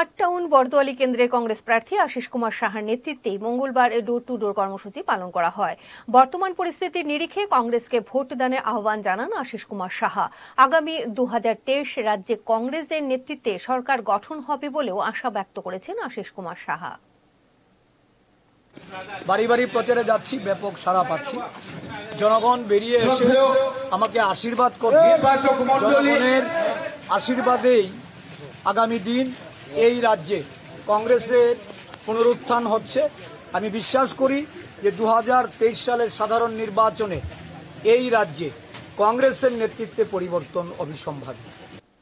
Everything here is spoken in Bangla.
আট টাউন বরদোয়ালি কেন্দ্রের কংগ্রেস প্রার্থী আশিস কুমার সাহার নেতৃত্বে মঙ্গলবার ডোর টু ডোর কর্মসূচি পালন করা হয়। বর্তমান পরিস্থিতির নিরিখে কংগ্রেসকে ভোট দানের আহ্বান জানান আশিস কুমার সাহা। আগামী দু রাজ্যে কংগ্রেসের নেতৃত্বে সরকার গঠন হবে বলেও আশা ব্যক্ত করেছেন আশিস কুমার সাহা। বাড়ি বাড়ি প্রচারে যাচ্ছি ব্যাপক সাড়া পাচ্ছি। জনগণ বেরিয়ে এসে আমাকে আশীর্বাদ করছে। জনগণের আশীর্বাদেই আগামী দিন এই রাজ্যে কংগ্রেসের পুনরুত্থান হচ্ছে। আমি বিশ্বাস করি যে দু হাজার তেইশ সালের সাধারণ নির্বাচনে এই রাজ্যে কংগ্রেসের নেতৃত্বে পরিবর্তন অবিসম্ভাবী